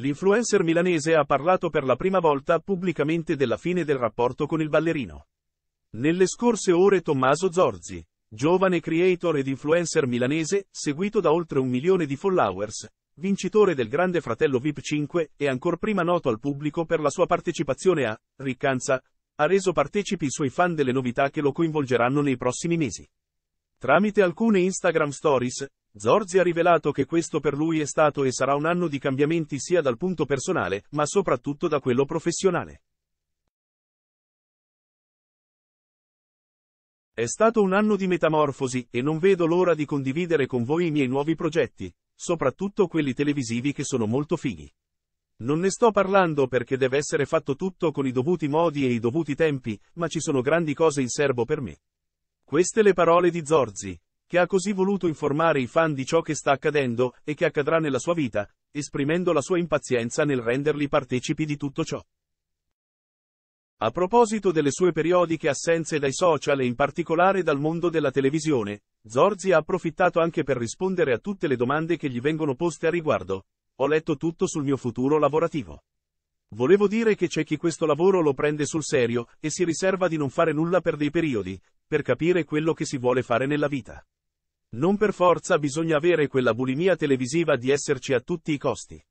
L'influencer milanese ha parlato per la prima volta pubblicamente della fine del rapporto con il ballerino. Nelle scorse ore Tommaso Zorzi, giovane creator ed influencer milanese, seguito da oltre un milione di followers, vincitore del Grande Fratello VIP 5 e ancor prima noto al pubblico per la sua partecipazione a Riccanza, ha reso partecipi i suoi fan delle novità che lo coinvolgeranno nei prossimi mesi. Tramite alcune Instagram Stories, Zorzi ha rivelato che questo per lui è stato e sarà un anno di cambiamenti sia dal punto personale, ma soprattutto da quello professionale. È stato un anno di metamorfosi e non vedo l'ora di condividere con voi i miei nuovi progetti, soprattutto quelli televisivi che sono molto fighi. Non ne sto parlando perché deve essere fatto tutto con i dovuti modi e i dovuti tempi, ma ci sono grandi cose in serbo per me. Queste le parole di Zorzi, che ha così voluto informare i fan di ciò che sta accadendo e che accadrà nella sua vita, esprimendo la sua impazienza nel renderli partecipi di tutto ciò. A proposito delle sue periodiche assenze dai social e in particolare dal mondo della televisione, Zorzi ha approfittato anche per rispondere a tutte le domande che gli vengono poste a riguardo. Ho letto tutto sul mio futuro lavorativo. Volevo dire che c'è chi questo lavoro lo prende sul serio e si riserva di non fare nulla per dei periodi, per capire quello che si vuole fare nella vita. Non per forza bisogna avere quella bulimia televisiva di esserci a tutti i costi.